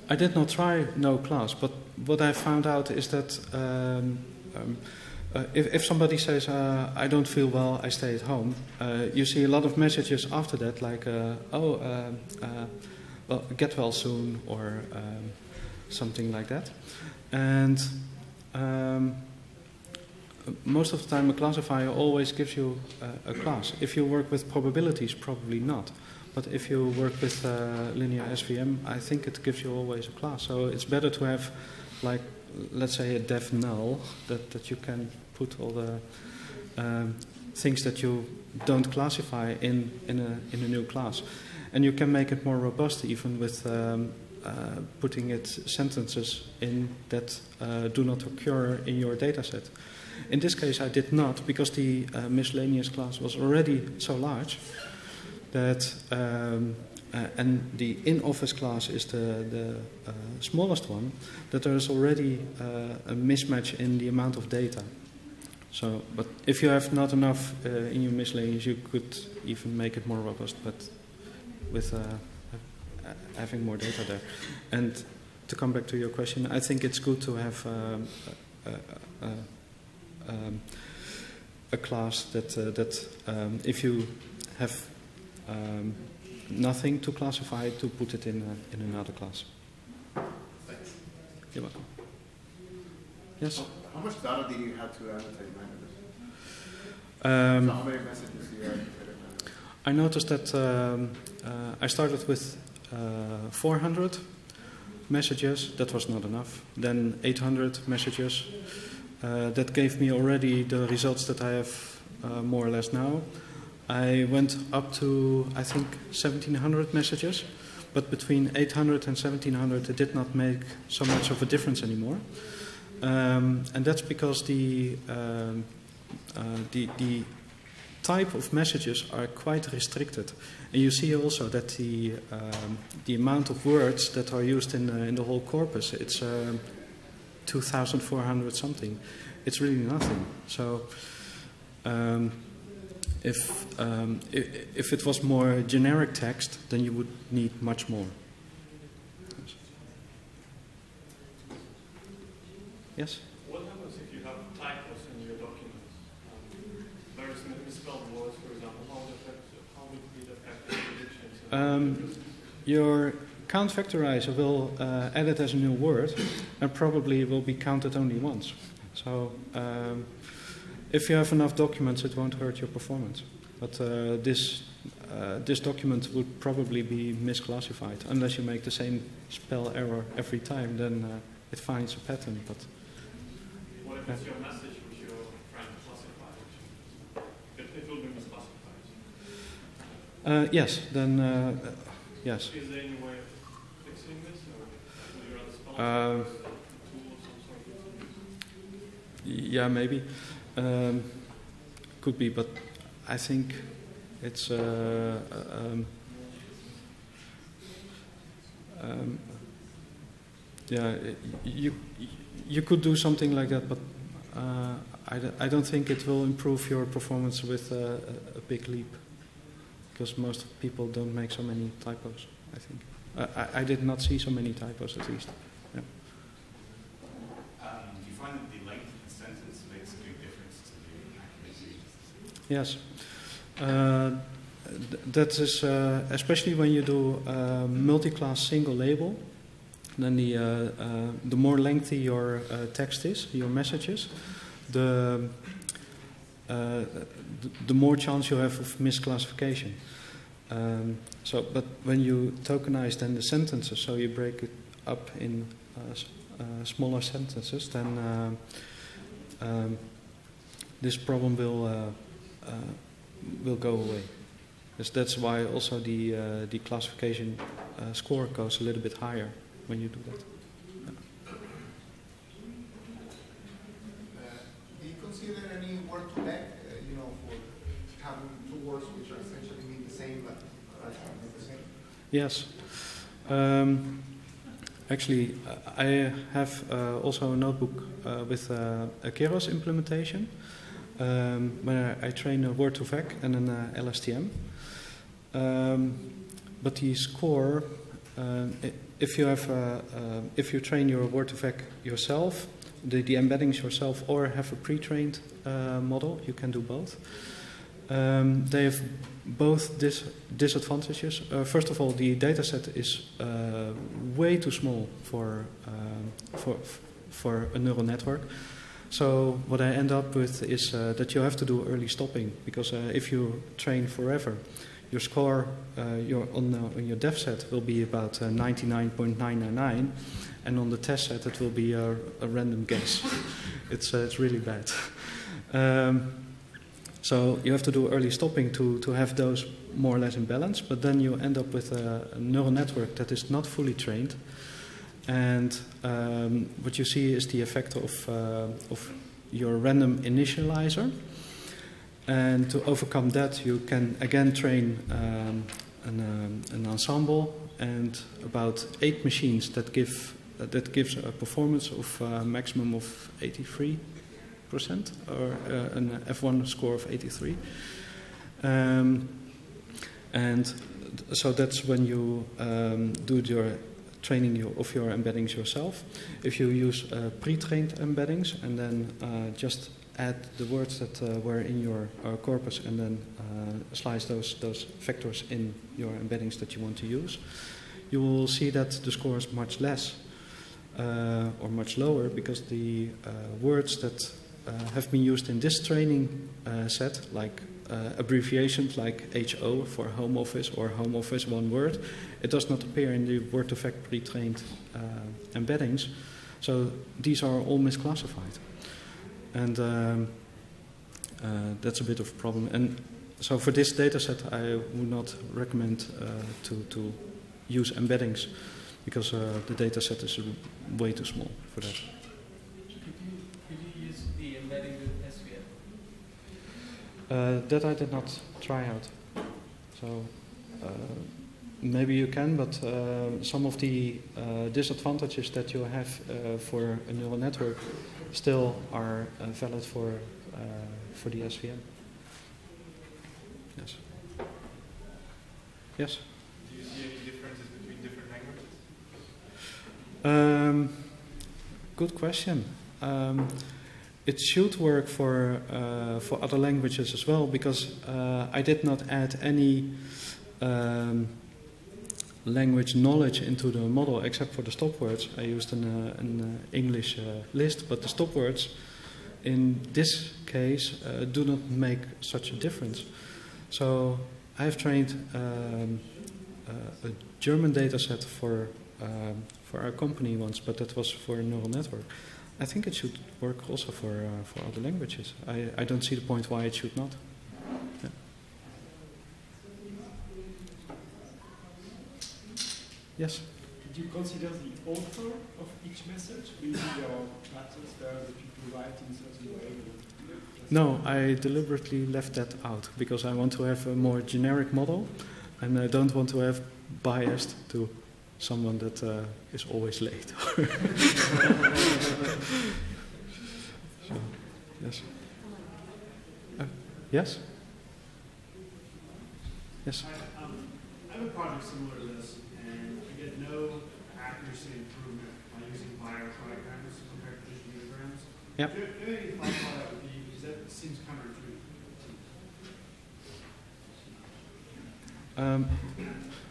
I did not try no class, but what I found out is that um, um, uh, if, if, somebody says, uh, I don't feel well, I stay at home, uh, you see a lot of messages after that, like, uh, oh, uh, uh, well, get well soon, or um, something like that. And um, most of the time a classifier always gives you uh, a class. If you work with probabilities, probably not. But if you work with uh, linear SVM, I think it gives you always a class. So it's better to have, like, let's say a def null that, that you can put all the um, things that you don't classify in, in, a, in a new class. And you can make it more robust even with um, uh, putting it sentences in that uh, do not occur in your dataset. In this case, I did not because the uh, miscellaneous class was already so large that, um, uh, and the in-office class is the, the uh, smallest one, that there is already uh, a mismatch in the amount of data. So, but if you have not enough uh, in your miscellaneous, you could even make it more robust, but with uh, having more data there. And to come back to your question, I think it's good to have um, a, a, a um, a class that, uh, that um, if you have um, nothing to classify, to put it in, a, in another class. Thanks. You're welcome. Yes? How much data did you have to annotate? Um, so how many messages do you have I noticed that um, uh, I started with uh, 400 messages. That was not enough. Then 800 messages. Uh, that gave me already the results that I have uh, more or less now. I went up to, I think, 1700 messages, but between 800 and 1700 it did not make so much of a difference anymore. Um, and that's because the, um, uh, the, the type of messages are quite restricted. And you see also that the, um, the amount of words that are used in, uh, in the whole corpus, it's um, 2,400 something. It's really nothing. So um, if, um, if, if it was more generic text, then you would need much more. Yes? What happens if you have typos in your documents? Um, there is misspelled words, for example. How would, affect, how would it affect the predictions? Um, your count vectorizer will uh, add it as a new word and probably will be counted only once. So um, if you have enough documents, it won't hurt your performance. But uh, this, uh, this document would probably be misclassified unless you make the same spell error every time. Then uh, it finds a pattern. But what if it's your message which you're trying to classify? It, it will be misclassified. uh, yes, then uh, yes. Is there any way of fixing this, or will you rather spell Um, it with a tool of some sort? Yeah, maybe. Um, could be, but I think it's. Uh, um, um, yeah, you you could do something like that, but uh, I, I don't think it will improve your performance with uh, a, a big leap, because most people don't make so many typos. I think I- I did not see so many typos at least. Um, do you find that the length of the sentence makes a big difference to the accuracy? Yes. Uh, th- that is uh, especially when you do uh, multi-class single label. Then the uh, uh, the more lengthy your text is, your messages, the the, more chance you have of misclassification. Um, so, but when you tokenize then the sentences, so you break it up in smaller sentences, then um, this problem will will go away. Yes, that's why also the uh, the classification uh, score goes a little bit higher when you do that. Uh, Do you consider any word to vec, uh, you know, for having two words which are essentially mean the same but the same? Yes. Um, actually, uh, I have uh, also a notebook uh, with uh, a Keras implementation um, where I train a word to vec and an uh, LSTM. Um, but the score, um, if you have, uh, uh, if you train your word to vec yourself, the, the embeddings yourself, or have a pre-trained uh, model, you can do both. Um, they have both dis- disadvantages. Uh, first of all, the dataset is uh, way too small for, um, for, for a neural network. So what I end up with is uh, that you have to do early stopping because uh, if you train forever, your score uh, your, on, on your dev set will be about uh, 99.999, and on the test set it will be a, a random guess. it's, uh, it's really bad. Um, so you have to do early stopping to, to have those more or less in balance, but then you end up with a, a neural network that is not fully trained. And um, what you see is the effect of, uh, of your random initializer. And to overcome that, you can again train um, an, um, an ensemble and about eight machines that give uh, that gives a performance of a maximum of 83 percent or uh, an F1 score of 83. Um, and so that's when you um, do your training your, of your embeddings yourself. If you use uh, pre-trained embeddings and then uh, just add the words that uh, were in your uh, corpus and then uh, slice those, those vectors in your embeddings that you want to use, you will see that the score is much less uh, or much lower because the words that have been used in this training set, like abbreviations like HO for home office or home office one word, it does not appear in the word to vec pre-trained uh, embeddings. So these are all misclassified. And um, uh, that's a bit of a problem. And so for this data set, I would not recommend uh, to, to use embeddings because uh, the data set is way too small for that. Could you, could you use the embedding with SVM? Uh, that I did not try out. So uh, maybe you can, but uh, some of the uh, disadvantages that you have uh, for a neural network still are uh, valid for uh, for the SVM. Yes. Yes. Do you see any differences between different languages? Um, good question. Um, it should work for uh, for other languages as well because uh, I did not add any um, language knowledge into the model except for the stop words. I used an, uh, an uh, English uh, list, but the stop words in this case uh, do not make such a difference. So I have trained um, a German data set for um, for our company once, but that was for a neural network. I think it should work also for uh, for other languages. I, I don't see the point why it should not. Yeah. Yes. Did you consider the author of each message? Your there that you provide in certain way? No, I deliberately left that out because I want to have a more generic model, and I don't want to have biased to someone that uh, is always late. so, yes. Uh, yes. Yes. Hi, um, I have a project similar to this, and I get no accuracy improvement by using biotrigrams compared to just unigrams. Yep. Do you do have any thoughts why that would be? Because that seems counterintuitive. Um,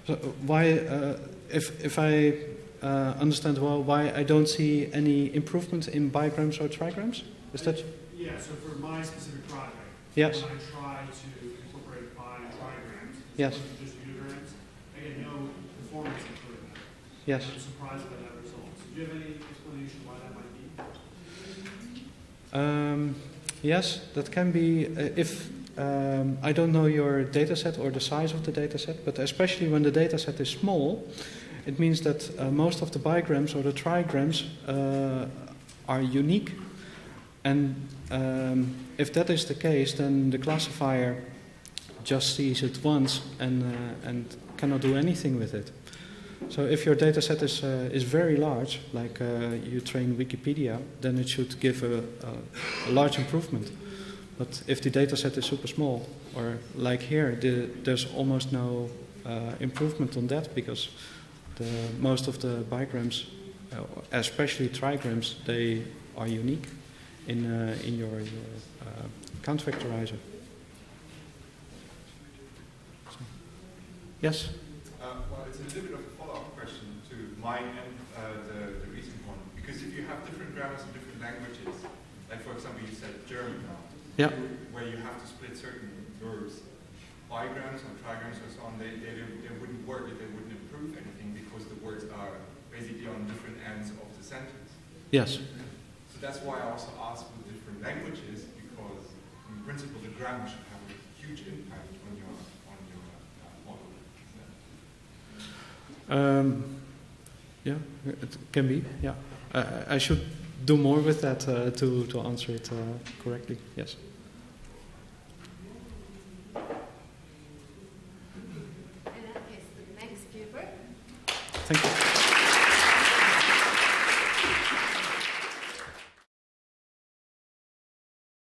so why, uh, if if I uh, understand well, why I don't see any improvement in bigrams or trigrams? Is that Yeah, so for my specific project, yes? when I try to incorporate biotrigrams as Yes. just unigrams, I get no performance improvement. Yes. I'm surprised by that result. So do you have any explanation why that might be? Um, yes, that can be uh, if um, I don't know your data set or the size of the data set, but especially when the data set is small, it means that uh, most of the bigrams or the trigrams uh, are unique. And um, if that is the case, then the classifier just sees it once and, uh, and cannot do anything with it. So if your data set is, uh, is very large, like uh, you train Wikipedia, then it should give a, a, a large improvement. But if the data set is super small, or like here, the, there's almost no uh, improvement on that because the, most of the bigrams, uh, especially trigrams, they are unique in, uh, in your, your uh, count vectorizer. So, yes? Uh, well, it's a little bit of a follow-up question to mine and uh, the, the recent one. Because if you have different grammars in different languages, like for example you said German now, Yeah. where you have to split certain verbs, bigrams or trigrams or so on, they, they, they wouldn't work, they wouldn't improve anything because the words are basically on different ends of the sentence. Yes. So that's why I also asked with different languages, because in principle the grammar should have a huge impact on your, on your uh, model. Um, yeah, it can be. Yeah, I, I should do more with that uh, to, to answer it uh, correctly. Yes. Thank you.